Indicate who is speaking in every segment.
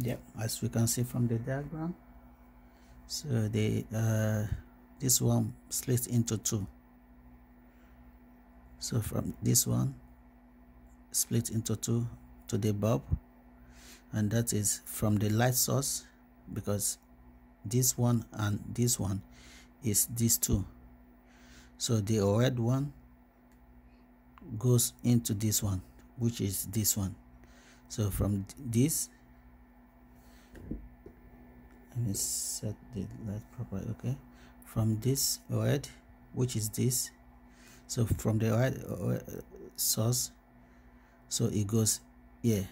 Speaker 1: yep as we can see from the diagram. So the uh, this one splits into two. So from this one split into two to the bulb and that is from the light source because this one and this one is these two. So the red one goes into this one which is this one. So from this let me set the light properly okay? From this red which is this? So from the red source so it goes here.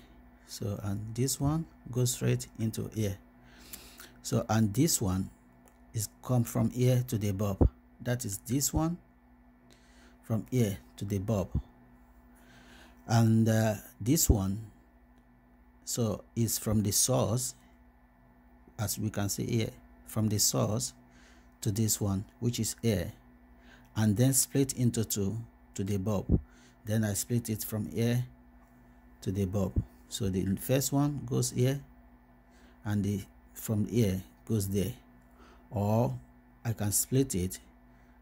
Speaker 1: So and this one goes straight into here. So and this one is come from here to the bulb that is this one from here to the bulb and uh, this one so is from the source as we can see here from the source to this one which is here and then split into two to the bulb. Then I split it from here to the bulb. So the first one goes here and the from here goes there. Or I can split it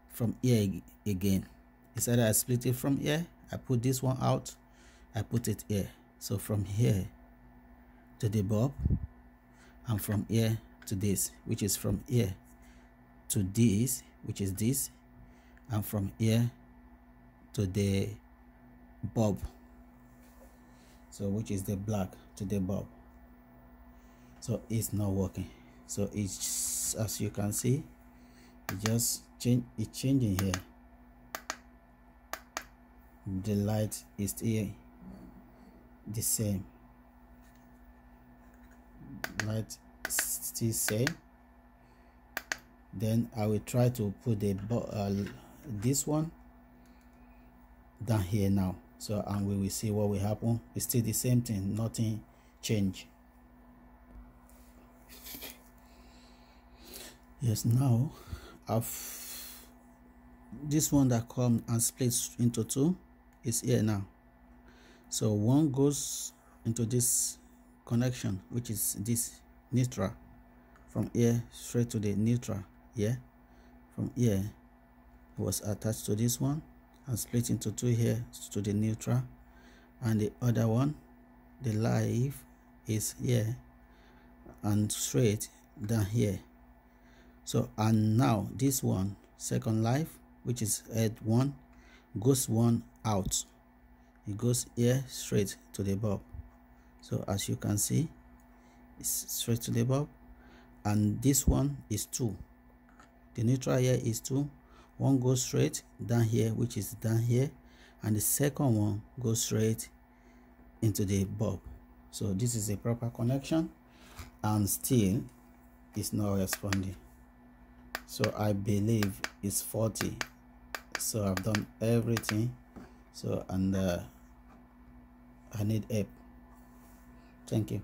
Speaker 1: from here again. Instead I split it from here I put this one out I put it here. So from here to the bulb and from here to this which is from here to this which is this. And from here to the bulb. So which is the black to the bulb. So it's not working. So it's as you can see it just change it's changing here. The light is here the same light still same then I will try to put the uh, this one down here now. So and we will see what will happen. It's still the same thing. Nothing change. Yes now I've this one that come and splits into two is here now. So one goes into this connection which is this neutral from here straight to the neutral here from here was attached to this one and split into two here to the neutral. And the other one the live is here and straight down here. So and now this one second live which is head one goes one out. It goes here straight to the bulb so as you can see it's straight to the bulb. And this one is two. The neutral here is two. One goes straight down here which is down here. And the second one goes straight into the bulb. So this is a proper connection. And still it's not responding. So i believe it's 40 so i've done everything. So and uh, i need help Thank you.